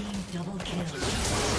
team double kill.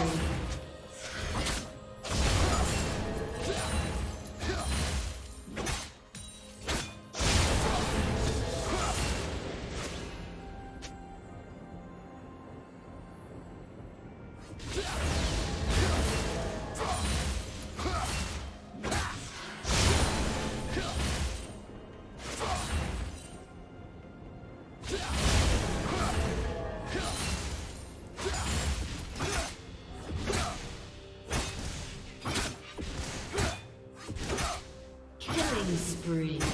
Legendary. Killing spree.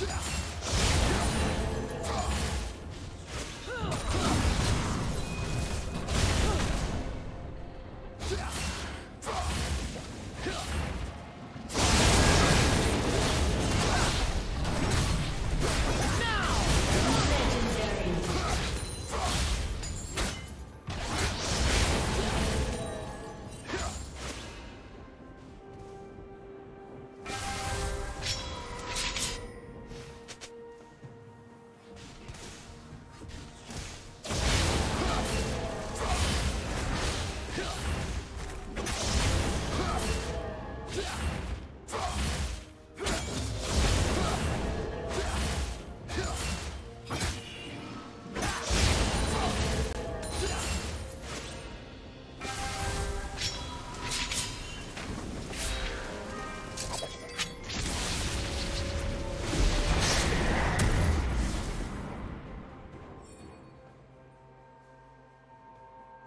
Yeah.